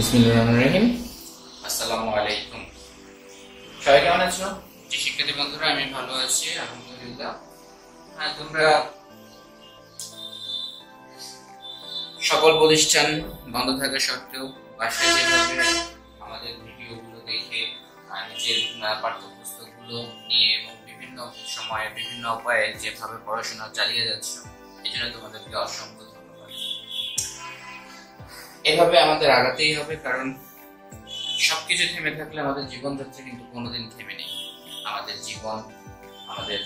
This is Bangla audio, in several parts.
বিসমিল্লাহির রহমানির রহিম। আসসালামু আলাইকুম সবাই কেমন আছো? শিক্ষার্থী বন্ধুরা আমি ভালো আছি আলহামদুলিল্লাহ। হ্যাঁ তোমরা সকল প্রতিষ্ঠান বন্ধ থাকা সত্ত্বেও বাসায় যেভাবে আমাদের ভিডিওগুলো দেখে আর নিজের আহ, পাঠ্যপুস্তকগুলো নিয়ে এবং বিভিন্ন সময়ে বিভিন্ন উপায়ে যেভাবে পড়াশোনা চালিয়ে যাচ্ছ এই জন্য তোমাদেরকে অসংখ্য এভাবে আমাদের আগাতেই হবে, কারণ সবকিছু থেমে থাকলে আমাদের জীবনযাত্রা কিন্তু কোনোদিন থেমে নেই। আমাদের জীবন, আমাদের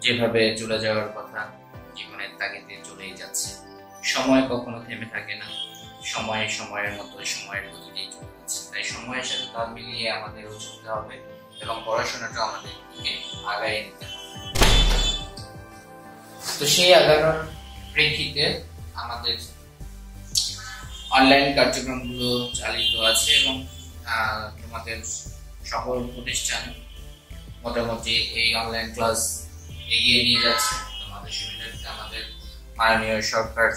যেভাবে চলে যাওয়ার কথা জীবনের তাগিদে চলেই যাচ্ছে। সময় কখনো থেমে থাকে না। সময় সময়ের মতো সময়ের গতিতেই চলে যাচ্ছে। তাই সময়ের সাথে তাল মিলিয়ে আমাদেরও চলতে হবে এবং পড়াশোনাটা আমাদের আগায় নিতে হবে। তো সেই আগানোর প্রেক্ষিতে আমাদের অনলাইন কার্যক্রমগুলো চালিত আছে এবং তোমাদের সকল প্রতিষ্ঠান মোটামুটি এই অনলাইন ক্লাস এগিয়ে নিয়ে যাচ্ছে। তোমাদের সুবিধার্থে আমাদের মাননীয় সরকার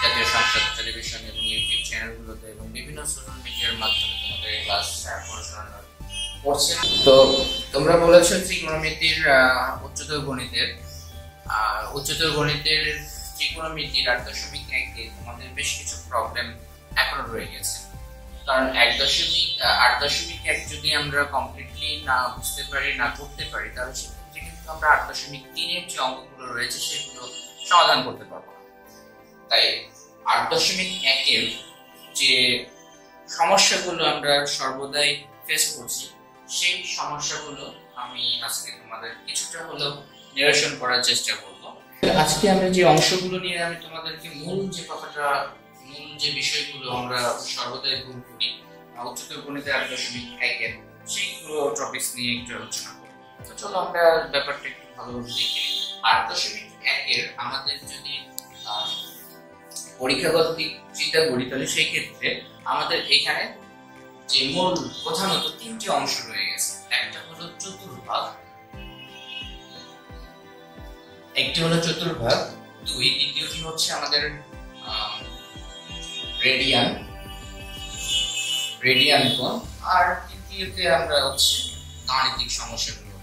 জাতীয় সংসদ টেলিভিশন এবং ইউটিউব চ্যানেলগুলোতে এবং বিভিন্ন সোশ্যাল মিডিয়ার মাধ্যমে তোমাদের এই ক্লাস পড়াশোনা করছে। তো তোমরা বলেছ ত্রিকোণমিতির উচ্চতর গণিতের। উচ্চতর গণিতের ত্রিকোণমিতির আট দশমিক একে তোমাদের বেশ কিছু প্রবলেম এখনও রয়ে গেছে। কারণ এক দশমিক আট দশমিক এক যদি আমরা কমপ্লিটলি না বুঝতে পারি, না করতে পারি, তাহলে সেক্ষেত্রে কিন্তু আমরা আট দশমিক তিনের যে অঙ্কগুলো রয়েছে সেগুলো সমাধান করতে পারব না। তাই আট দশমিক একের যে সমস্যাগুলো আমরা সর্বদাই ফেস করছি, সেই সমস্যাগুলো আমি আজকে তোমাদের কিছুটা হলেও নিরসন করার চেষ্টা করব। আজকে আমরা যে অংশগুলো নিয়ে আমি তোমাদেরকে মূল যে কথাটা, মূল যে বিষয়গুলো আমরা সর্বদাই ভুল করি উচ্চতর গণিতে আট দশমিক একের সেইগুলো টপিকস নিয়ে একটু আলোচনা করব। তো চলো আমরা ব্যাপারটা একটু ভালোভাবে দেখি আট দশমিক একের আমাদের যদি পরীক্ষাগত দিক চিন্তা করি, তাহলে সেই ক্ষেত্রে আমাদের এখানে যে মূল প্রধানত তিনটি অংশ রয়ে গেছে। একটা হলো চতুর্ভাগ একটি হলো চতুর্ভাগ দুই দ্বিতীয়টি হচ্ছে আমাদের রেডিয়ান রেডিয়ান কোণ, আর তৃতীয়তে আমরা হচ্ছে গাণিতিক সমস্যাগুলো।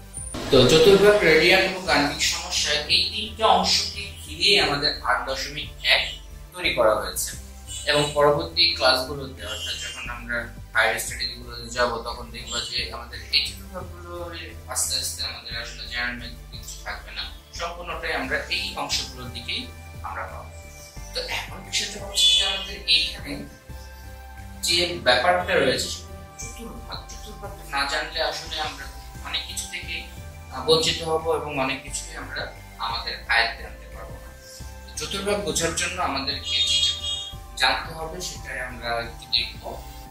তো চতুর্ভাগ রেডিয়ান এবং গাণিতিক সমস্যা এই তিনটে অংশকে ঘিরে আমাদের আট দশমিক এক তৈরি করা হয়েছে। এবং পরবর্তী ক্লাসগুলোতে অর্থাৎ যখন আমরা হায়ার স্টাডিজ গুলোতে যাব, তখন দেখব যে আমাদের এই চতুর্ভাগগুলো আস্তে আস্তে আমাদের আসলে জেনারেল কিছু থাকবে না। সম্পূর্ণটাই আমরা এই অংশগুলোর দিকেই আমরা পাবো। তো এখন বিষয়টা হচ্ছে আমাদের এইখানে যে ব্যাপারটা রয়েছে, চতুর্ভাগ চতুর্ভাগটা না জানলে আসলে আমরা অনেক কিছু থেকে বঞ্চিত হব এবং অনেক কিছুই আমরা আমাদের আয়ত্তে আনতে পারব না। চতুর্ভাগ বোঝার জন্য আমাদেরকে জানতে হবে সেটাই আমরা একটু দেখব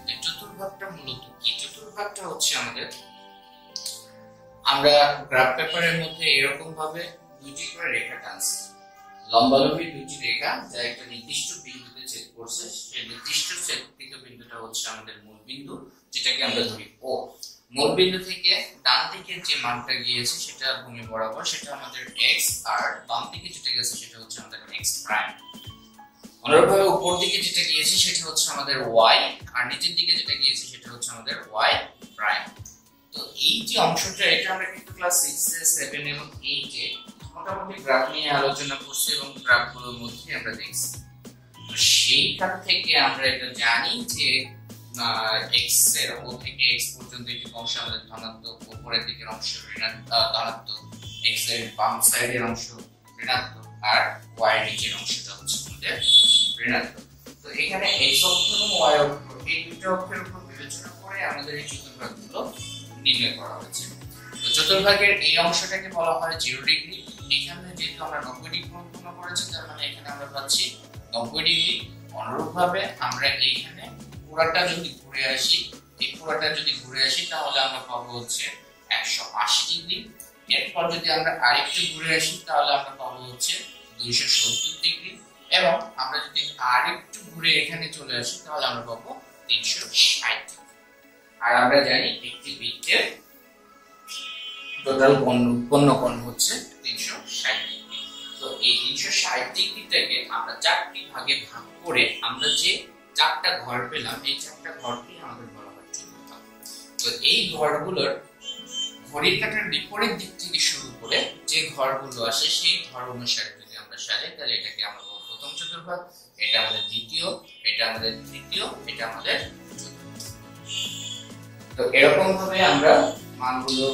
যে চতুর্ভাগটা মূলত কি। চতুর্ভাগটা হচ্ছে আমাদের, আমরা গ্রাফ পেপারের মধ্যে এরকম ভাবে দুইটি করে রেখা টানছি। লম্বালম্বী দুইটি রেখা যা একটা নির্দিষ্ট বিন্দুতে ছেদ করছে, সেই নির্দিষ্ট ছেদকৃত বিন্দুটা হচ্ছে আমাদের মূল বিন্দু, যেটাকে আমরা ধরি ও মূল বিন্দু থেকে ডান দিকে যে মানটা গিয়েছে সেটা ভূমি বরাবর, সেটা আমাদের এক্স আর বাম দিকে যেটা গেছে সেটা হচ্ছে আমাদের এক্স প্রাইম অনুরূপভাবে উপর দিকে যেটা গিয়েছে সেটা হচ্ছে আমাদের ওয়াই আর নিচের দিকে যেটা গিয়েছে সেটা হচ্ছে আমাদের ওয়াই প্রাইম তো এই যে অংশটা, এটা আমরা কিন্তু ক্লাস সিক্স সেভেন এবং এইট এ মোটামুটি গ্রাফ নিয়ে আলোচনা করছি এবং গ্রাফগুলোর মধ্যে আমরা দেখছি। তো সেইখান থেকে আমরা এটা জানি যে এক্সের ও থেকে পর্যন্ত একটি অংশ আমাদের ধনাত্মক, উপরের দিকের অংশ ধনাত্মক এর বাম সাইডের অংশ ঋণাত্মক, আর নিচের অংশটা হচ্ছে আমাদের ঋণাত্মক। তো এখানে অক্ষ এবং অক্ষ, এই অক্ষের উপর বিবেচনা করে আমাদের এই চতুর্ভাগগুলো নির্ণয় করা হয়েছে। তো চতুর্ভাগের এই অংশটাকে বলা হয় জিরো ডিগ্রি এখানে যেহেতু আমরা নব্বই ডিগ্রি উৎপন্ন করেছি, তার মানে এখানে আমরা পাচ্ছি নব্বই ডিগ্রি। অনুরূপভাবে আমরা এইখানে পুরাটা যদি ঘুরে আসি, এই পুরাটা যদি ঘুরে আসি, তাহলে আমরা পাবো হচ্ছে একশো আশি ডিগ্রি। এরপর যদি আমরা আরেকটু ঘুরে আসি, তাহলে আমরা পাবো হচ্ছে দুইশো সত্তর ডিগ্রি। এবং আমরা যদি আরেকটু ঘুরে এখানে চলে আসি, তাহলে আমরা পাবো তিনশো ষাট আর আমরা জানি একটি বৃত্তের টোটাল উৎপন্ন কোণ হচ্ছে তিনশো ষাট ডিগ্রি। তো এই তিনশো ষাট ডিগ্রিটাকে আমরা চারটি ভাগে ভাগ করে আমরা যে চারটা ঘর পেলাম, এই চারটা ঘরকে আমাদের বলা হয় তো এই ঘরগুলোর ঘড়ির কাটার বিপরীত দিক থেকে শুরু করে যে ঘরগুলো আসে, সেই ঘর অনুসারে যদি আমরা সাজাই, তাহলে এটাকে আমরা প্রথম চতুর্ভাগ, এটা আমাদের দ্বিতীয়, এটা আমাদের তৃতীয়, এটা আমাদের তো এরকম ভাবে আমরা মানগুলো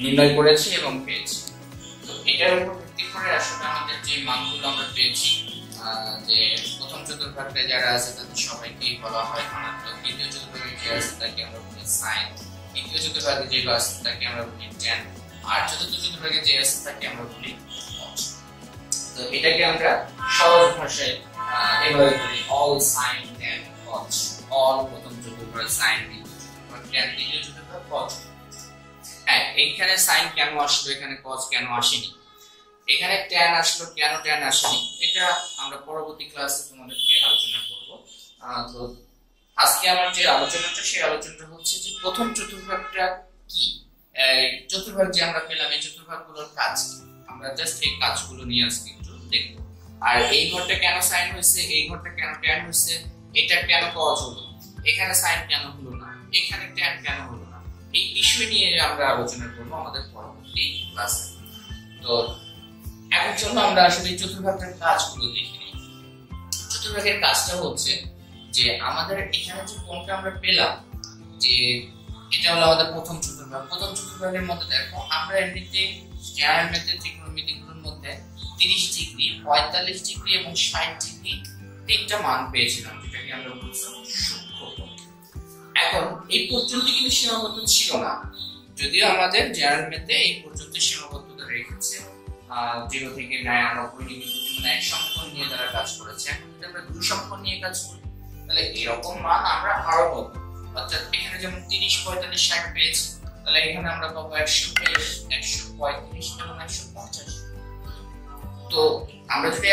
নির্ণয় করেছি এবং পেয়েছি। তো এটার উপর ভিত্তি করে আসলে আমাদের যে মানগুলো আমরা পেয়েছি যে প্রথম চতুর্ভাগে যারা আছে তাদের সবাইকেই বলা হয়। ধনাত্মক দ্বিতীয় চতুর্ভাগে যে আছে তাকে আমরা বলি সাইন তৃতীয় চতুর্ভাগে যে আছে তাকে আমরা বলি ট্যান আর চতুর্থ চতুর্ভাগে যে আছে তাকে আমরা বলি তো এটাকে আমরা সহজ ভাষায় এভাবে বলি all sine tan cos all প্রথম চতুর্ভাগ সাইন দ্বিতীয় চতুর্ভাগ ট্যান তৃতীয় চতুর্ভাগ কজ হ্যাঁ এইখানে সাইন কেন আসলো, এখানে কজ কেন আসেনি? এখানে ট্যান আসলো, কেন ট্যান আসেনি? এটা আমরা পরবর্তী ক্লাসে তোমাদেরকে আলোচনা করব। তো আজকে আমার যে আলোচনাটা, সেই আলোচনাটা হচ্ছে যে প্রথম চতুর্ভাগটা কি? চতুর্ভাগ যে আমরা পেলাম, এই চতুর্ভাগগুলোর কাজ আমরা জাস্ট এই কাজগুলো নিয়ে আজকে একটু দেখব। আর এই ঘরটা কেন সাইন হয়েছে? এই ঘরটা কেন ট্যান হয়েছে? এটা কেন কজ হলো? এখানে সাইন কেন হলো না? এখানে ট্যান কেন হলো? এই বিষয় নিয়ে আমরা আলোচনা করব আমাদের পরবর্তী ক্লাসে। তো এখন জন্য আমরা আসলে চতুর্ভাগের কাজগুলো দেখে চতুর্ভাগের কাজটা হচ্ছে যে আমাদের এখানে যে কোণটা আমরা পেলাম, যে এটা হলো আমাদের প্রথম চতুর্ভাগ। প্রথম চতুর্ভাগের মধ্যে দেখো, আমরা এমনিতে জ্যামিতিক ত্রিকোণমিতিগুলোর মধ্যে তিরিশ ডিগ্রি, পঁয়তাল্লিশ ডিগ্রি এবং ষাট ডিগ্রি তিনটা মান পেয়েছিলাম, যেটাকে আমরা বলছিলাম এখন এই পর্যন্ত কিন্তু সীমাবদ্ধ ছিল না। যদিও আমাদের জ্যামিতিতে এই পর্যন্ত সীমাবদ্ধতা রেখেছে। জিরো থেকে নব্বই ডিগ্রি পর্যন্ত এক সংখ্যক নিয়ে তারা কাজ করেছে। এখন যদি আমরা দুই সংখ্যক নিয়ে কাজ করি, তাহলে এরকম মান আমরা আরও পাবো। অর্থাৎ এখানে যেমন তিরিশ, পঁয়তাল্লিশ, ষাট পেয়েছি, তাহলে এখানে আমরা পাবো একশো তেইশ একশো পঁয়ত্রিশ এবং একশো পঞ্চাশ। তো আমরা যদি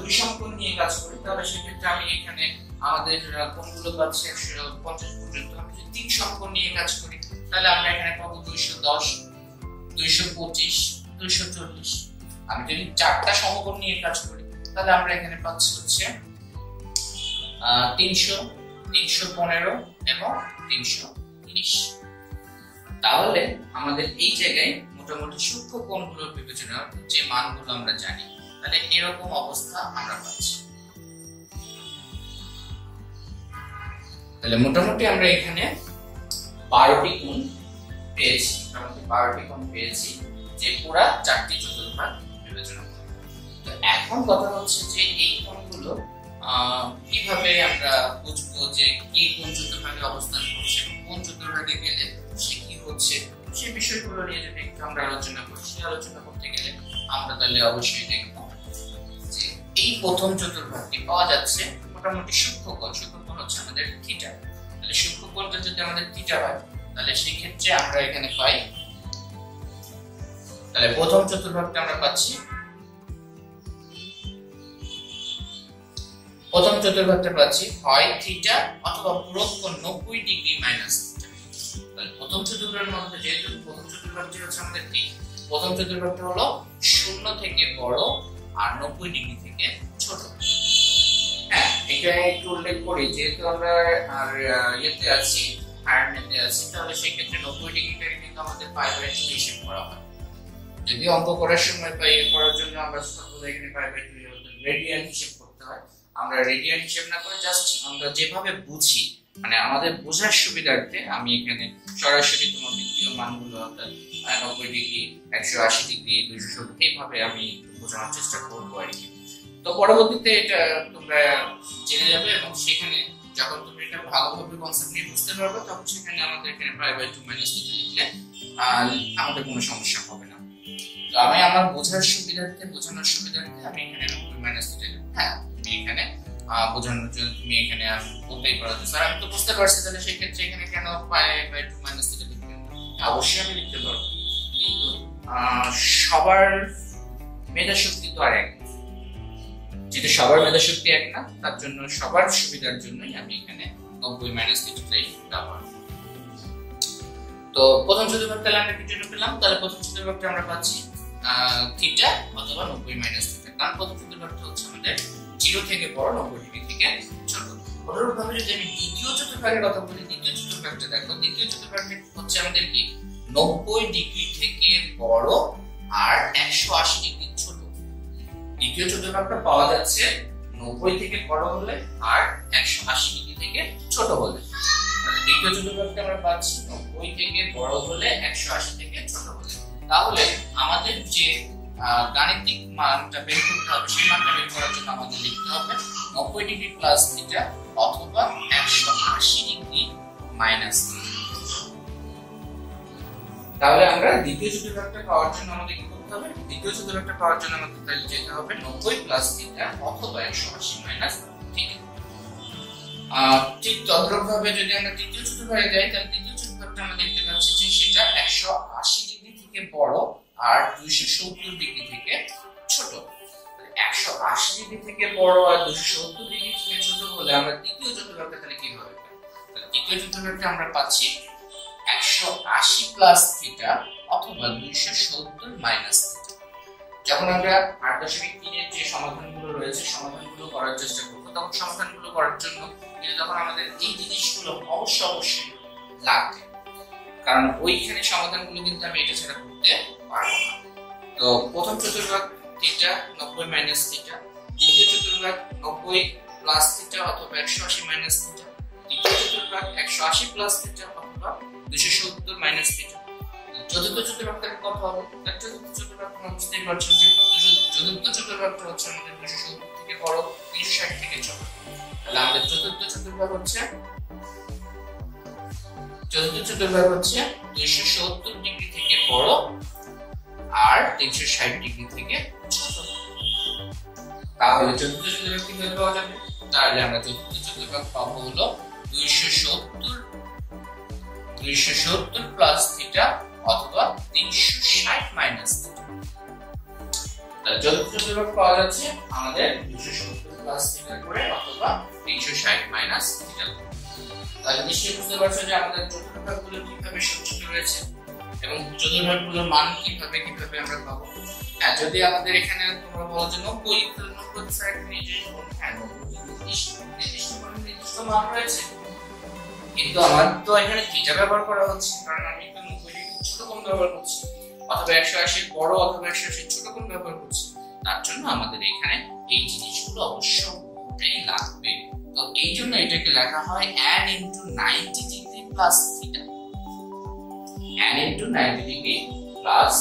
দুই সংখ্যক নিয়ে কাজ করি, তাহলে সেক্ষেত্রে আমি এখানে আমাদের কোনগুলো পাচ্ছে একশো পঞ্চাশ পর্যন্ত আমি যদি তিন সংখ্যক নিয়ে কাজ করি, তাহলে আমরা এখানে পাবো দুইশো দশ, দুইশো পঁচিশ, দুইশো চল্লিশ। আমি যদি চারটা সমকোণ নিয়ে কাজ করি, তাহলে আমরা এখানে পাচ্ছি হচ্ছে তিনশো তিনশো পনেরো এবং তিনশো তিরিশ তাহলে আমাদের এই জায়গায় মোটামুটি সূক্ষ্ম কোণগুলোর বিবেচনা যে মানগুলো আমরা জানি, তাহলে এরকম অবস্থা আমরা পাচ্ছি। তাহলে মোটামুটি আমরা এখানে বারোটি কোণ পেয়েছি। মোটামুটি বারোটি কোণ পেয়েছি, যে পুরা চারটি চতুর্ভাগ বিবেচনা তো এখন কথা হচ্ছে যে এই কোণগুলো কীভাবে আমরা বুঝব যে কি কোন চতুর্ভাগে অবস্থান করছে, কোন চতুর্ভাগে গেলে সে কি হচ্ছে সেই বিষয়গুলো নিয়ে যদি একটু আমরা আলোচনা করি সেই আলোচনা করতে গেলে আমরা তাহলে অবশ্যই দেখব যে এই প্রথম চতুর্ভাগটি পাওয়া যাচ্ছে মোটামুটি সূক্ষ্মকোণ হচ্ছে আমাদের থিটা তাহলে সূক্ষ্মকোণটা যদি আমাদের থিটা হয়, তাহলে সেই ক্ষেত্রে আমরা এখানে পাই। তাহলে প্রথম চতুর্ভাগটা আমরা পাচ্ছি। প্রথম চতুর্ভাগটা পাচ্ছি হয় থিটা অথবা পুরোক্ষণ নব্বই ডিগ্রি মাইনাস তাহলে প্রথম চতুর্ভাগের মধ্যে যেহেতু প্রথম চতুর্ভাগটি হচ্ছে আমাদের কি প্রথম চতুর্ভাগটা হলো শূন্য থেকে বড় আর নব্বই ডিগ্রি থেকে ছোট। এটা একটু উল্লেখ করি যেহেতু আমরা আর ইয়েতে আছি আছি, তাহলে সেক্ষেত্রে নব্বই কিন্তু আমাদের করা হয়। যদি অঙ্ক করার সময় পাই করার জন্য আমরা এখানে রেডিয়ান হিসেব করতে হয়, আমরা রেডিয়ান হিসেব না করে জাস্ট আমরা যেভাবে বুঝি মানে আমাদের বোঝার সুবিধার্থে আমি এখানে সরাসরি তোমার দ্বিতীয় মানগুলো, অর্থাৎ নব্বই ডিগ্রি, একশো আশি ডিগ্রি, দুইশো সত্তর, এইভাবে আমি বোঝানোর চেষ্টা করব আর কি। তো পরবর্তীতে এটা তোমরা জেনে যাবে এবং সেখানে যখন তুমি এটা ভালোভাবে কনসেপ্ট নিয়ে বুঝতে পারবে, তখন সেখানে আমাদের এখানে বাই টু মাইনাস লিখলে আমাদের কোনো সমস্যা হবে না। তো আমি আমার বোঝার সুবিধার্থে, বোঝানোর সুবিধার্থে আমি এখানে নব্বই মাইনাস লিখে হ্যাঁ তুমি এখানে বোঝানোর জন্য তুমি এখানে বলতেই পারো স্যার, আমি তো বুঝতে পারছি, তাহলে সেক্ষেত্রে এখানে কেন pi by two minus theta লিখতে অবশ্যই আমি লিখতে পারব। কিন্তু সবার মেধা শক্তি তো আর এক। যেহেতু সবার মেধা শক্তি এক না, তার জন্য সবার সুবিধার জন্যই আমি এখানে নব্বই মাইনাস থিটাটাই ব্যবহার তো প্রথম চতুর্ভাগ তাহলে আমরা পেলাম, তাহলে প্রথম চতুর্ভাগটা আমরা পাচ্ছি থিটা অথবা নব্বই মাইনাস থিটা কারণ প্রথম চতুর্ভাগটা হচ্ছে আমাদের জিরো থেকে বড় নব্বই ডিগ্রি থেকে ছোট। অনুরূপভাবে যদি আমি দ্বিতীয় চতুর্ভাগের কথা বলি, দ্বিতীয় চতুর্ভাগটা দেখো, দ্বিতীয় চতুর্ভাগটা হচ্ছে আমাদের কি? নব্বই ডিগ্রি থেকে বড় আর একশো আশি ডিগ্রি দ্বিতীয় চতুর্ভাগটা পাওয়া যাচ্ছে নব্বই থেকে বড় হলে আর একশো আশি ডিগ্রি থেকে ছোট হলে। দ্বিতীয় চতুর্ভাগটা আমরা পাচ্ছি নব্বই থেকে বড় হলে একশো আশি থেকে ছোট হলে। তাহলে আমাদের যে গাণিতিক মানটা বের করতে হবে, সেই মানটা বের করার জন্য আমাদের লিখতে হবে নব্বই ডিগ্রি প্লাস থিটা অথবা একশো আশি ডিগ্রি মাইনাস তাহলে আমরা দ্বিতীয় চতুর্ভাগটা পাওয়ার জন্য আমাদের কি করতে হবে দ্বিতীয় চতুর্ভাগটা পাওয়ার জন্য আমাদের তাহলে যেতে হবে নব্বই প্লাস থিটা অথবা একশো আশি মাইনাস ঠিক তদ্রুপভাবে যদি আমরা তৃতীয় চতুর্ভাগে যাই, তাহলে তৃতীয় চতুর্ভাগটা আমরা দেখতে পাচ্ছি যে সেটা একশো আশি ডিগ্রি থেকে বড় আর দুইশো সত্তর ডিগ্রি থেকে ছোট। একশো আশি ডিগ্রি থেকে বড় আর দুশো সত্তর ডিগ্রি থেকে ছোট হলে আমরা তৃতীয় চতুর্ভাগটা তাহলে কীভাবে তৃতীয় চতুর্ভাগটা আমরা পাচ্ছি একশো আশি প্লাস থিটা অথবা দুইশো সত্তর মাইনাস যখন আমরা আট দশমিক তিনের যে সমাধানগুলো রয়েছে, সমাধানগুলো করার চেষ্টা করব, তখন সমাধানগুলো করার জন্য কিন্তু তখন আমাদের এই জিনিসগুলো অবশ্য অবশ্যই লাগবে। কারণ ওইখানে সমাধানগুলো কিন্তু আমি এটা ছাড়া করতে পারব না। তো প্রথম চতুর্ভাগ থিটা নব্বই মাইনাস থিটা দ্বিতীয় চতুর্ভাগ নব্বই প্লাস থিটা অথবা একশো আশি মাইনাস থিটা তৃতীয় চতুর্ভাগ একশো আশি প্লাস থিটা দুশো সত্তর মাইনাস থিটা চতুর্থ চতুর্ভাগটা কত হবে তার চতুর্থ চতুর্ভাগ বুঝতেই পারছেন যে চতুর্থ চতুর্ভাগটা হচ্ছে আমাদের দুশো সত্তর থেকে বড়, তিনশো ষাট থেকে ছোট। তাহলে আমাদের চতুর্থ চতুর্ভাগ হচ্ছে, চতুর্থ চতুর্ভাগ হচ্ছে দুইশো সত্তর ডিগ্রি থেকে বড় আর তিনশো ষাট ডিগ্রি থেকে ছোট। তাহলে চতুর্থ চতুর্ভাগ কীভাবে পাওয়া যাবে? তাহলে আমরা চতুর্থ চতুর্ভাগ পাবো হলো দুইশো সত্তর দুইশো সত্তর প্লাস থিটা অথবা তিনশো ষাট মাইনাস থিটা চতুর্থ চতুর্ভাগ পাওয়া যাচ্ছে আমাদের দুইশো সত্তর প্লাস থিটা করে অথবা তিনশো ষাট মাইনাস থিটা তাহলে নিশ্চয়ই বুঝতে পারছ যে আমাদের চতুর্ভাগগুলো কীভাবে সজ্জিত রয়েছে এবং চতুর্ভাগগুলোর মান কীভাবে কীভাবে আমরা পাবো। হ্যাঁ যদি আমাদের এখানে তোমরা বলো যে নব্বই নব্বই হ্যাঁ নির্দিষ্ট নির্দিষ্ট মান রয়েছে। কিন্তু আমার তো এখানে থিটা ব্যবহার করা হচ্ছে, কারণ আমি তো নব্বই ছোট কোণ ব্যবহার করছি। অথবা একশো আশি বড় অথবা একশো আশি ছোট কোণ ব্যবহার করছি। তার জন্য আমাদের এখানে এই জিনিসগুলো অবশ্যই লাগবে। তো এই জন্য এটাকে লেখা হয় n into ninety degree plus theta n into ninety degree plus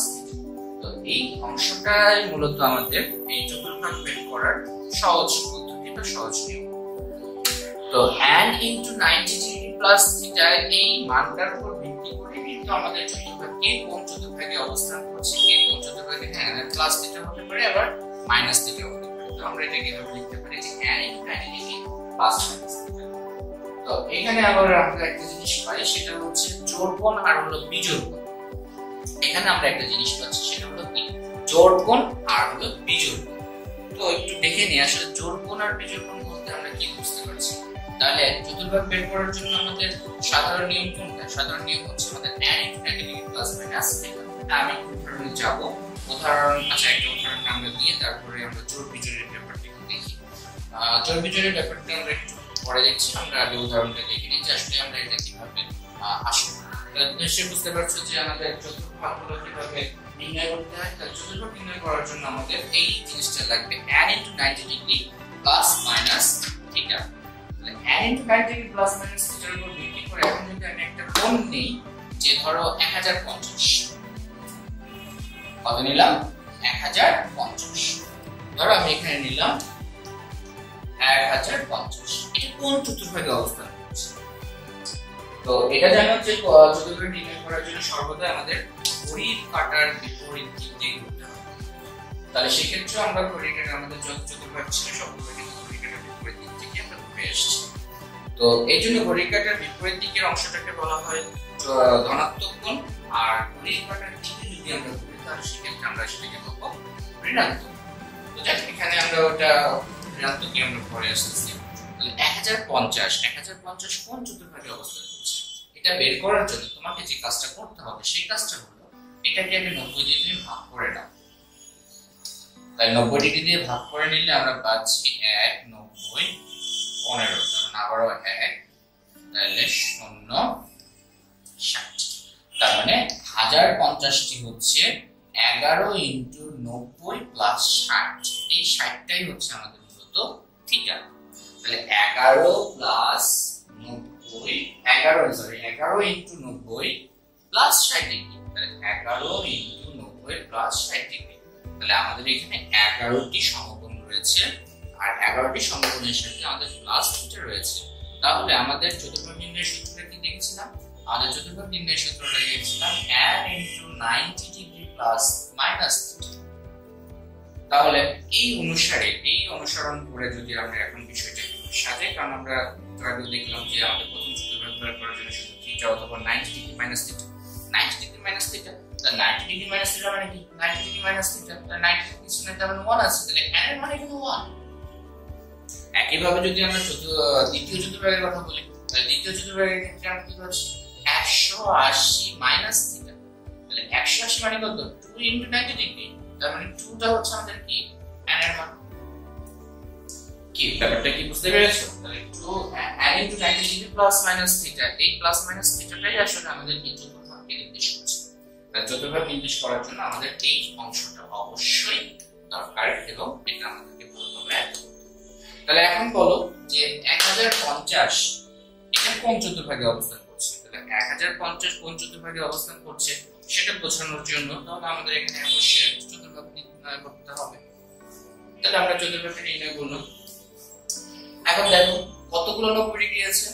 তো এই অংশটাই মূলত আমাদের এই চতুর্ভাগ বের করার সহজ পদ্ধতি বা সহজ নিয়ম। তো n into ninety degree plus theta এই মানটার উপর ভিত্তি করে কিন্তু আমাদের চতুর্ভাগ কে কোন চতুর্ভাগে অবস্থান করছে কে কোন চতুর্ভাগে প্লাস থিটা হতে পারে আবার মাইনাস থিটা হতে পারে। তো আমরা এটাকে এভাবে লিখতে পারি যে n into ninety degree plus minus তো এখানে আবার আমরা একটা জিনিস পাই, সেটা হচ্ছে জোড় কোণ আর হলো বিজোড় কোণ এখানে আমরা একটা জিনিস পাচ্ছি, সেটা হলো কি? জোড় কোণ আর হলো বিজোড় কোণ তো একটু দেখে নিই, আসলে জোড় কোণ আর বিজোড় কোণ বলতে আমরা কি বুঝতে পারছি? তাহলে চতুর্ভাগ বের করার জন্য আমাদের সাধারণ নিয়ম কোনটা? সাধারণ নিয়ম হচ্ছে আমাদের tan negative plus minus আমি উদাহরণে যাব। উদাহরণ আচ্ছা একটা উদাহরণ আমরা দিয়ে তারপরে আমরা জোড় বিজোড়ের ব্যাপারটা দেখি। জোড় বিজোড়ের ব্যাপারটা আমরা একটু পরে দেখছি। আমরা আগে উদাহরণটা দেখে নিই যে আসলে আমরা এটা কীভাবে আসব নিশ্চয়ই বুঝতে পারছ যে আমাদের চতুর্ভাগগুলো কীভাবে নির্ণয় করতে হয়? তাহলে চতুর্ভাগ নির্ণয় করার জন্য আমাদের এই জিনিসটা লাগবে tan into 90 degree plus minus theta তাহলে tan into 90 degree plus minus থিটার উপর ভিত্তি করে এখন যদি আমি একটা কোণ নেই যে ধরো 1050 কত নিলাম? 1050 ধরো আমি এখানে নিলাম এক হাজার পঞ্চাশ। এটা কোন চতুর্ভাগে অবস্থান করছে? তো এটা করার জন্য সর্বদা আমাদের কাটার তাহলে সেক্ষেত্রে আমরা আমাদের চতুর্ভাগ ছিল সবগুলো ঘুরে এসেছি। তো এই জন্য ঘড়ির কাটার বিপরীত দিকের অংশটাকে বলা হয় ধনাত্মক কোণ, আর ঘড়ির কাটার দিকে যদি আমরা ঘুরি তাহলে সেক্ষেত্রে আমরা সেটাকে বলব ঋণাত্মক। তো যাক, এখানে আমরা ওটা ঋণাত্মকই আমরা পরে আসতেছি। এক হাজার পঞ্চাশ, এক হাজার পঞ্চাশ কোন চতুর্ভাগে অবস্থান করছে। এটা বের করার জন্য তোমাকে যে কাজটা করতে হবে, সেই কাজটা হলো, এটাকে আমি নব্বই দিয়ে ভাগ করে দাও তাই নব্বই ডিগ্রি দিয়ে ভাগ করে নিলে আমরা পাচ্ছি এক, নব্বই। পনেরো তখন আবারও এক তাহলে শূন্য ষাট। তার মানে হাজার পঞ্চাশটি হচ্ছে এগারো ইন্টু নব্বই প্লাস ষাট। এই ষাটটাই হচ্ছে আমাদের মূলত থিটা। তাহলে এগারো প্লাস নব্বই, এগারো সরি এগারো ইন্টু নব্বই প্লাস ষাট ডিগ্রি। তাহলে এগারো ইন্টু নব্বই প্লাস ষাট ডিগ্রি। তাহলে আমাদের এখানে এগারোটি সমকোণ রয়েছে। আর এগারোটি সমকোণের সাথে আমাদের প্লাস থিটা রয়েছে। তাহলে আমাদের চতুর্ভুজ নির্ণয় সূত্রটা কি দেখেছিলাম? আমাদের চতুর্ভুজ নির্ণয় সূত্রটা লিখেছিলাম n into 90 degree plus minus তাহলে এই অনুসারে, এই অনুসরণ করে যদি আমরা এখন বিষয়টা সাজাই, কারণ আমরা আগে দেখলাম যে আমাদের প্রথম চতুর্ভুজ বের করার জন্য শুধু থিটা অথবা 90 degree minus theta 90 degree minus theta তাহলে 90 ডিগ্রি মাইনাস থিটা মানে কি? 90 ডিগ্রি মাইনাস থিটা তাহলে 90 ডিগ্রি পিছনে তার মানে 1 আছে, তাহলে এর মানে কিন্তু 1 একইভাবে যদি আমরা দ্বিতীয় চতুর্ভাগের কথা বলি, তাহলে দ্বিতীয় চতুর্ভাগের ক্ষেত্রে আমরা কি পাচ্ছি একশো আশি মাইনাস থিটা তাহলে একশো আশি মানে কত? টু ইন্টু নাইনটি ডিগ্রি তার মানে টুটা হচ্ছে আমাদের কি? কি, ব্যাপারটা কি বুঝতে পেরেছ? তাহলে two N into ninety degree plus minus theta এই প্লাস মাইনাস থিটাটাই আসলে আমাদের এই চতুর্ভাগকে নির্দেশ করছে। তাহলে চতুর্ভাগ নির্দেশ করার জন্য আমাদের এই অংশটা অবশ্যই দরকার এবং এটা আমাদেরকে করতে তাহলে এখন বলো যে এক হাজার পঞ্চাশ এটা কোন চতুর্ভাগে অবস্থান করছে? তাহলে এক হাজার পঞ্চাশ কোন চতুর্ভাগে অবস্থান করছে সেটা বোঝানোর জন্য তাহলে আমাদের এখানে অবশ্যই চতুর্ভাগ নির্ণয় করতে হবে। তাহলে আমরা চতুর্ভাগে নির্ণয় করলাম। এখন দেখো, কতগুলো নব্বই ডিগ্রি আছে?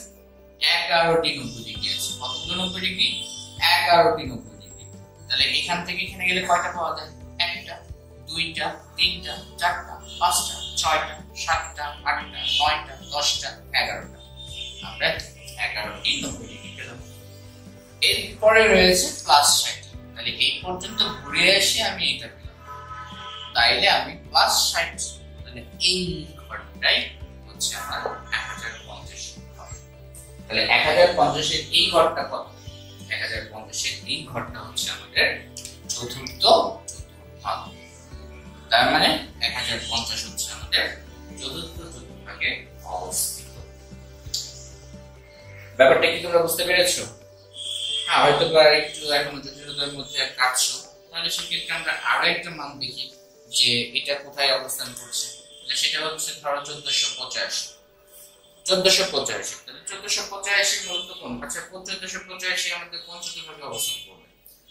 এগারোটি নব্বই ডিগ্রি আছে। কতগুলো নব্বই ডিগ্রি? এগারোটি নব্বই ডিগ্রি। তাহলে এখান থেকে এখানে গেলে কয়টা পাওয়া যায়? একটা, দুইটা, তিনটা, চারটা। পাঁচটা, ছয়টা, সাতটা, আটটা, নয়টা, দশটা, এগারোটা। আমরা এগারোটি নব্বই ডিগ্রি পেলাম এরপরে রয়েছে প্লাস ষাট। তাহলে এই পর্যন্ত ঘুরে এসে আমি এটা পেলাম। তাইলে আমি প্লাস ষাট, তাহলে এই ঘরটাই হচ্ছে আমার এক হাজার পঞ্চাশ তাহলে এক হাজার পঞ্চাশের এই ঘরটা কত? এক হাজার পঞ্চাশের এই ঘরটা হচ্ছে আমাদের চতুর্থ চতুর্ভাগ তার মানে এক হাজার পঞ্চাশ হচ্ছে আমাদের অবস্থিত। ব্যাপারটা কি তোমরা বুঝতে পেরেছ? হ্যাঁ হয়তো একটু জটিলতার মধ্যে কাটছো। তাহলে সেক্ষেত্রে আমরা আরও একটা মান দেখি যে এটা কোথায় অবস্থান করছে। সেটা হচ্ছে ধরো চোদ্দশো পঁচাশি। চোদ্দশো পঁচাশি। তাহলে চোদ্দশো পঁচাশি মূলত কোন? আচ্ছা চোদ্দশো পঁচাশি আমাদের কোন অবস্থান করবে?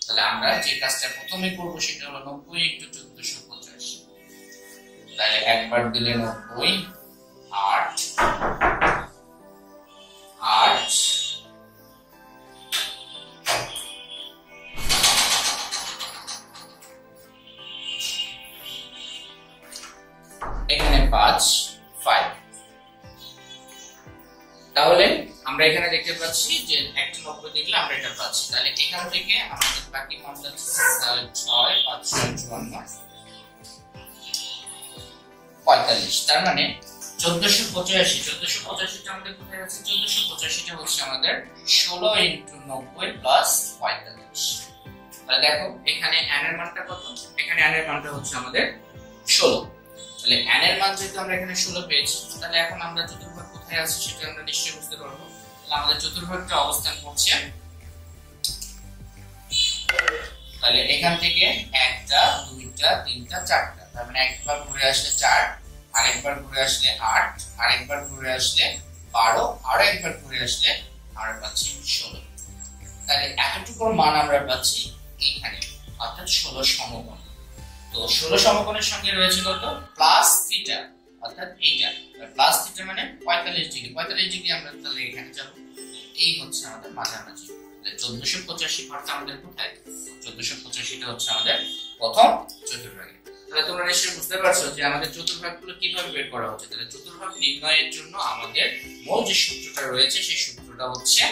তাহলে আমরা যে কাজটা প্রথমে করব সেটা হলো নব্বই ইন্টু চোদ্দশো তাহলে একবার দিলে নব্বই, আট আট, এখানে পাঁচ ফাইভ তাহলে আমরা এখানে দেখতে পাচ্ছি যে একটা নব্বই দেখলে আমরা এটা পাচ্ছি। তাহলে এখান থেকে আমাদের বাকি মানটা ছয়, পাঁচ চুয়ান্ন। পঁয়তাল্লিশ। তার মানে চোদ্দশো পঁচাশি, চোদ্দশো পঁচাশিটা আমাদের কোথায় আছে? চোদ্দশো পঁচাশিটা হচ্ছে আমাদের ষোলো ইন্টু নব্বই প্লাস পঁয়তাল্লিশ। তাহলে দেখো, এখানে এন এর মানটা কত? এখানে এন এর মানটা হচ্ছে আমাদের ষোলো। তাহলে এন এর মান যেহেতু আমরা এখানে ষোলো পেয়েছি, তাহলে এখন আমরা চতুর্ভাগ কোথায় আছে সেটা আমরা নিশ্চয়ই বুঝতে পারব। তাহলে আমাদের চতুর্ভাগটা অবস্থান করছে। তাহলে এখান থেকে একটা, দুইটা, তিনটা, চারটা। তার মানে একবার ঘুরে আসলে চার আরেকবার ঘুরে আসলে আট, আরেকবার ঘুরে আসলে বারো, আরও একবার ঘুরে আসলে আমরা পাচ্ছি ষোলো। তাহলে এতটুকুর মান আমরা পাচ্ছি এইখানে, অর্থাৎ ষোলো সমকোণ। তো ষোলো সমকোণের সঙ্গে রয়েছে কত? প্লাস থিটা, অর্থাৎ এইটা। প্লাস থিটা মানে পঁয়তাল্লিশ ডিগ্রি। পঁয়তাল্লিশ ডিগ্রি আমরা তাহলে এখানে যাব। এই হচ্ছে আমাদের মাঝামাঝি। চোদ্দশো পঁচাশি ঘরটা আমাদের কোথায়? চোদ্দশো পঁচাশিটা হচ্ছে আমাদের প্রথম চতুর্ভাগে। তাহলে তোমরা নিশ্চয়ই বুঝতে পারছ যে আমাদের চতুর্ভাগগুলো কীভাবে বের করা হচ্ছে। তাহলে চতুর্ভাগ নির্ণয়ের জন্য আমাদের মূল যে সূত্রটা রয়েছে, সেই সূত্রটা হচ্ছে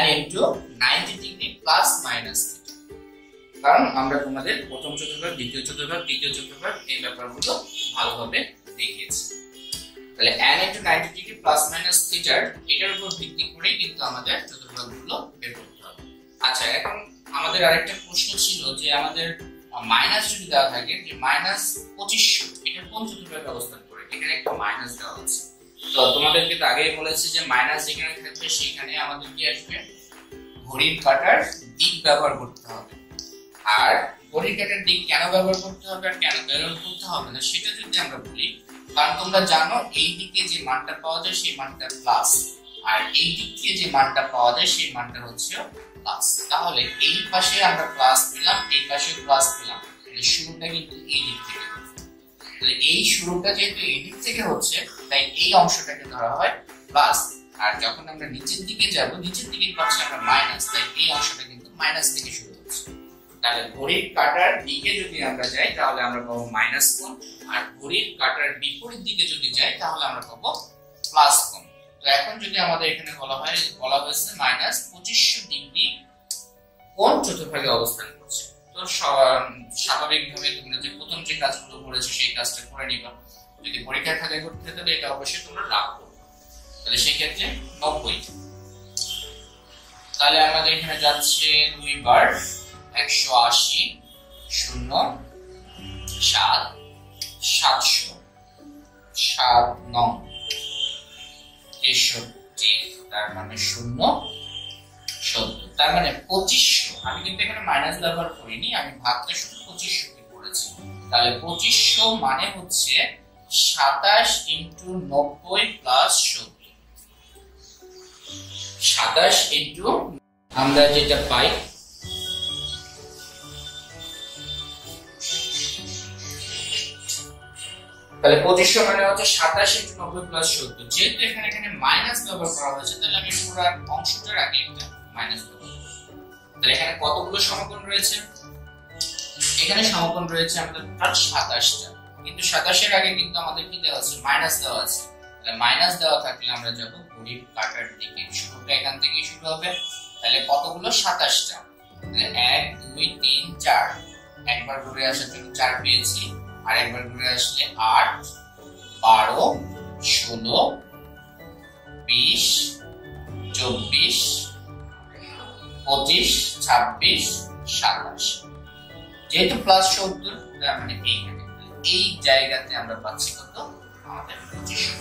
n into 90 degree plus minus কারণ আমরা তোমাদের প্রথম চতুর্ভাগ, দ্বিতীয় চতুর্ভাগ, তৃতীয় চতুর্ভাগ এই ব্যাপারগুলো ভালোভাবে দেখিয়েছি। তাহলে n into 90 degree plus minus থিটার এটার উপর ভিত্তি করেই কিন্তু আমাদের চতুর্ভাগগুলো বের করতে হবে। আচ্ছা এখন আমাদের আরেকটা প্রশ্ন ছিল যে আমাদের মাইনাস যদি দেওয়া থাকে, যে মাইনাস পঁচিশশো এটা কোন চতুর্ভাগে অবস্থান করে? এখানে একটা মাইনাস দেওয়া আছে। তো তোমাদেরকে তো আগেই বলেছি যে মাইনাস যেখানে থাকবে, সেখানে আমাদের কি আসবে? ঘড়ির কাটার দিক ব্যবহার করতে হবে। আর ঘড়ির কাটার দিক কেন ব্যবহার করতে হবে আর কেন ব্যবহার করতে হবে না, সেটা যদি আমরা বলি, কারণ তোমরা জানো এই দিকে যে মানটা পাওয়া যায়, সেই মানটা প্লাস আর এই দিক থেকে যে মানটা পাওয়া যায়, সেই মানটা হচ্ছে প্লাস তাহলে এই পাশে আমরা প্লাস পেলাম, এই পাশে প্লাস পেলাম। তাহলে শুরুটা কিন্তু এই দিক থেকে তাহলে এই শুরুটা যেহেতু এই দিক থেকে হচ্ছে, তাই এই অংশটাকে ধরা হয় প্লাস আর যখন আমরা নিচের দিকে যাব, নিচের দিকে আমরা মাইনাস তাই এই অংশটা কিন্তু মাইনাস থেকে শুরু হচ্ছে। তাহলে ঘড়ির কাটার দিকে যদি আমরা যাই, তাহলে আমরা পাবো মাইনাস কোণ আর ঘড়ির কাটার বিপরীত দিকে যদি যাই, তাহলে আমরা পাবো প্লাস তো এখন যদি আমাদের এখানে বলা হয়, বলা হয়েছে মাইনাস পঁচিশশো ডিগ্রি কোন চতুর্ভাগে অবস্থান করছে। তো স্বাভাবিকভাবে তোমরা যে প্রথম যে কাজগুলো করেছ, সেই কাজটা করে নিবা। যদি পরীক্ষার খাতায় করতে তাহলে এটা অবশ্যই তোমরা লাভ করবে। তাহলে সেই ক্ষেত্রে নব্বই। তাহলে আমাদের এখানে যাচ্ছে দুইবার একশো আশি শূন্য সাত, সাতশো সাত নং। তেষট্টি, তার মানে শূন্য, সত্তর। তার মানে পঁচিশশো। আমি কিন্তু এখানে মাইনাস ব্যবহার করিনি, আমি ভাগটা শুধু পঁচিশশো কে করেছি। তাহলে পঁচিশশো মানে হচ্ছে সাতাশ ইন্টু নব্বই প্লাস সত্তর। সাতাশ ইন্টু আমরা যেটা পাই তাহলে পঁচিশশো মানে হচ্ছে সাতাশ ইন্টু নব্বই প্লাস সত্তর যেহেতু এখানে এখানে মাইনাস ব্যবহার করা হয়েছে, তাহলে আমি পুরো অংশটার আগে মাইনাস তাহলে এখানে কতগুলো সমকোণ রয়েছে? এখানে সমকোণ রয়েছে আমাদের প্রায় সাতাশটা। কিন্তু সাতাশের আগে কিন্তু আমাদের কি দেওয়া আছে? মাইনাস দেওয়া আছে। তাহলে মাইনাস দেওয়া থাকলে আমরা যাব ঘড়ির কাটার দিকে। শুরুটা এখান থেকে শুরু হবে। তাহলে কতগুলো? সাতাশটা। তাহলে এক, দুই, তিন, চার। একবার ঘুরে আসার জন্য চার পেয়েছি। আর একবার ঘুরে আসলে আট, বারো, ষোলো, বিশ, চব্বিশ, পঁচিশ, ছাব্বিশ, সাতাশ। যেহেতু প্লাস সত্তর, তার মানে এইখানে এই জায়গাতে আমরা পাচ্ছি কত? আমাদের পঁচিশশো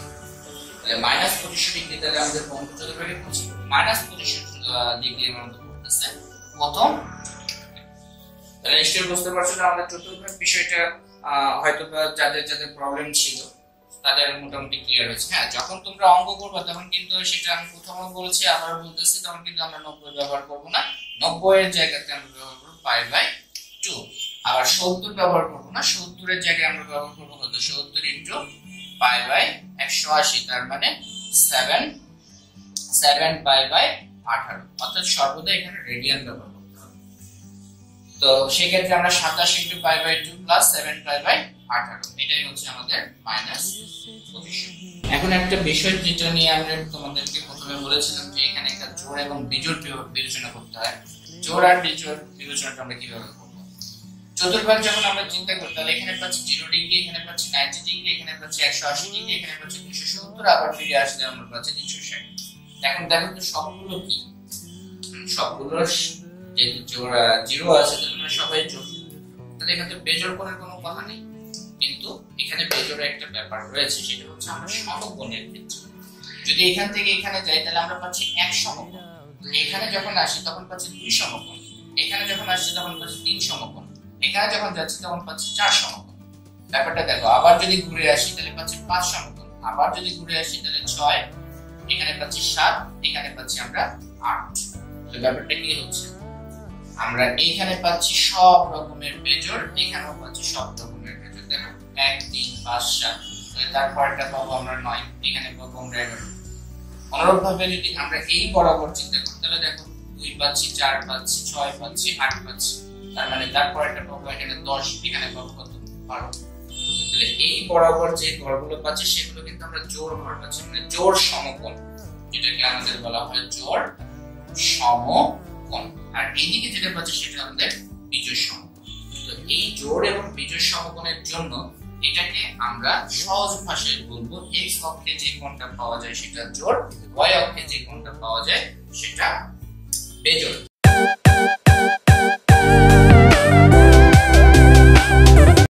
তাহলে মাইনাস পঁচিশশো ডিগ্রি তাহলে আমাদের কোন চতুর্ভাগে পড়ছে মাইনাস পঁচিশশো ডিগ্রি আমাদের পড়তেছে। প্রথম। তাহলে নিশ্চয়ই বুঝতে পারছ আমাদের চতুর্ভাগ বিষয়টা হয়তো যাদের যাদের প্রবলেম ছিল, তাদের মোটামুটি ক্লিয়ার হয়েছে। হ্যাঁ যখন তোমরা অঙ্ক করবে, তখন কিন্তু সেটা আমি প্রথমে বলেছি আবার বলতেছি, তখন কিন্তু আমরা নব্বই ব্যবহার করব না। নব্বই এর জায়গাতে আমরা ব্যবহার করব পাই বাই টু আবার সত্তর ব্যবহার করব না সত্তরের জায়গায় আমরা ব্যবহার করব কত? সত্তর ইন্টু পাই বাই একশো আশি, তার মানে সেভেন সেভেন পাই বাই আঠারো। অর্থাৎ সর্বদা এখানে রেডিয়ান ব্যবহার তো সেক্ষেত্রে আমরা সাতাশ into pi by two plus seven pi by আঠারো। এটাই হচ্ছে আমাদের মাইনাস এখন একটা বিষয় যেটা নিয়ে আমরা তোমাদেরকে প্রথমে বলেছিলাম যে এখানে একটা জোড় এবং বিজোড় বিবেচনা করতে হয়। জোড় আর বিজোড় বিবেচনাটা আমরা কীভাবে করব? চতুর্ভাগ যখন আমরা চিন্তা করি, তাহলে এখানে পাচ্ছি জিরো ডিগ্রি, এখানে পাচ্ছি নাইনটি ডিগ্রি, এখানে পাচ্ছি একশো আশি ডিগ্রি, এখানে পাচ্ছি দুশো সত্তর, আবার ফিরে আসলে আমরা পাচ্ছি তিনশো ষাট। এখন দেখো তো সবগুলো কি? সবগুলো যেহেতু জিরো আছে সবাই জোড় তাহলে এখানে তো বেজোড় করার কোনো কথা নেই। কিন্তু এখানে একটা ব্যাপার রয়েছে, সেটা হচ্ছে আমরা ক্ষেত্রে। যদি এখান থেকে এখানে যাই, তাহলে আমরা পাচ্ছি এক এখানে যখন আসি, তখন পাচ্ছি দুই সমকোণ এখানে যখন তখন পাচ্ছি তিন সমকোণ এখানে যখন যাচ্ছি, তখন পাচ্ছি চার সমকোণ ব্যাপারটা দেখো, আবার যদি ঘুরে আসি, তাহলে পাচ্ছি পাঁচ সমকোণ আবার যদি ঘুরে আসি, তাহলে ছয়। এখানে পাচ্ছি সাত, এখানে পাচ্ছি আমরা আট। তো ব্যাপারটা কি হচ্ছে? আমরা এখানে পাচ্ছি সব রকমের মেজর, এখানেও পাচ্ছি সব রকমের বেজোড় দেখো, এক, তিন, পাঁচ, সাত। তারপরটা পাবো আমরা নয়, এখানে পাবো আমরা এগারো। অনুরূপ ভাবে যদি আমরা এই বরাবর চিন্তা করি, তাহলে দেখো, দুই পাচ্ছি, চার পাচ্ছি, ছয় পাচ্ছি, আট পাচ্ছি। তার মানে তারপর একটা পাবো এখানে দশ, এখানে পাবো কত? বারো। তাহলে এই বরাবর যে ঘরগুলো পাচ্ছি, সেগুলো কিন্তু আমরা জোর ঘর পাচ্ছি মানে জোর সমকোণ, যেটাকে আমাদের বলা হয় জোর সমকোণ। আর এইদিকে যেটা পাচ্ছে সেটা আমাদের বিজয় সমকোণ। তো এই জোর এবং বিজয় সমকোণের জন্য এটাকে আমরা সহজ ভাষায় বলব এক্স অক্ষে যে কোণটা পাওয়া যায় সেটা জোর ওয়াই অক্ষে যে কোণটা পাওয়া যায় সেটা বেজোড়